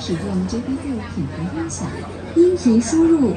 使用 JBL 品牌音响，音频输入。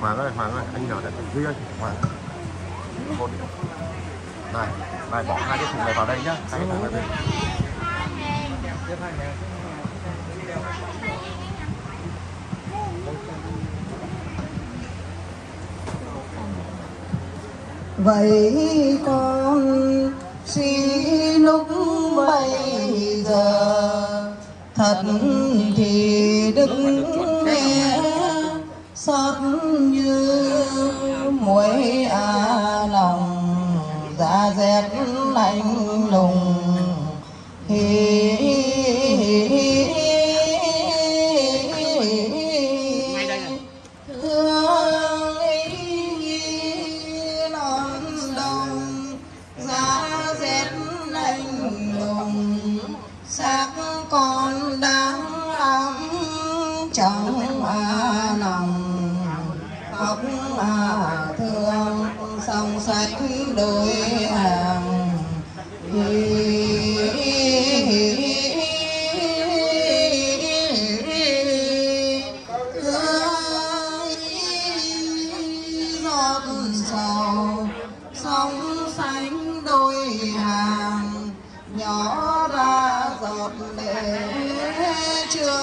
Hoàng ơi, Hoàng ơi, anh nhỏ đặt Duy ơi, Hoàng. Một đi. Này, này bỏ hai cái thùng này vào đây nhá. Hai cái thùng này bên. vậy con xin lúc bây giờ thật thì đừng nghe xót như muối à lòng da rét lạnh lùng chẳng nồng khóc à thương, song sách đôi hàng. Giọt sầu sóng sánh đôi hàng, nhỏ ra giọt lệ chưa